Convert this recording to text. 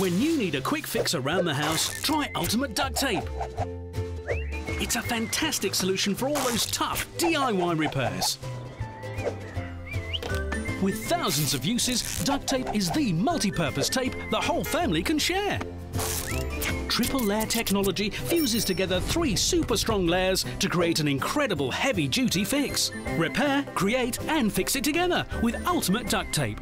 When you need a quick fix around the house, try Ultimate Duck Tape. It's a fantastic solution for all those tough DIY repairs. With thousands of uses, Duck Tape is the multi-purpose tape the whole family can share. Triple layer technology fuses together three super strong layers to create an incredible heavy duty fix. Repair, create and fix it together with ultimate Duck Tape.